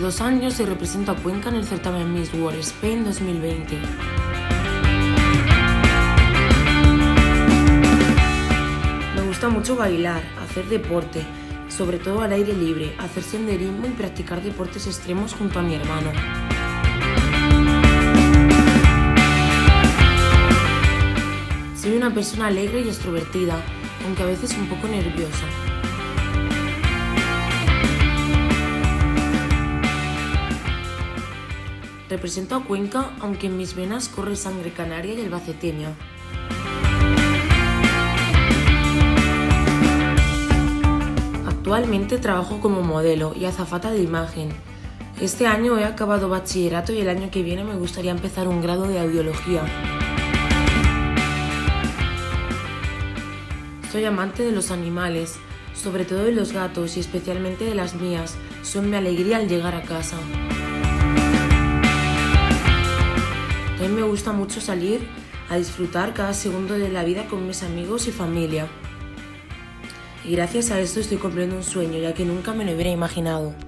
dos años y represento a Cuenca en el certamen Miss World Spain 2020. Me gusta mucho bailar, hacer deporte, sobre todo al aire libre, hacer senderismo y practicar deportes extremos junto a mi hermano. Soy una persona alegre y extrovertida, aunque a veces un poco nerviosa. Represento a Cuenca, aunque en mis venas corre sangre canaria y albaceteña. Actualmente trabajo como modelo y azafata de imagen. Este año he acabado bachillerato y el año que viene me gustaría empezar un grado de audiología. Soy amante de los animales, sobre todo de los gatos y especialmente de las mías. Son mi alegría al llegar a casa. Gusta mucho salir a disfrutar cada segundo de la vida con mis amigos y familia. Y gracias a esto estoy cumpliendo un sueño, ya que nunca me lo hubiera imaginado.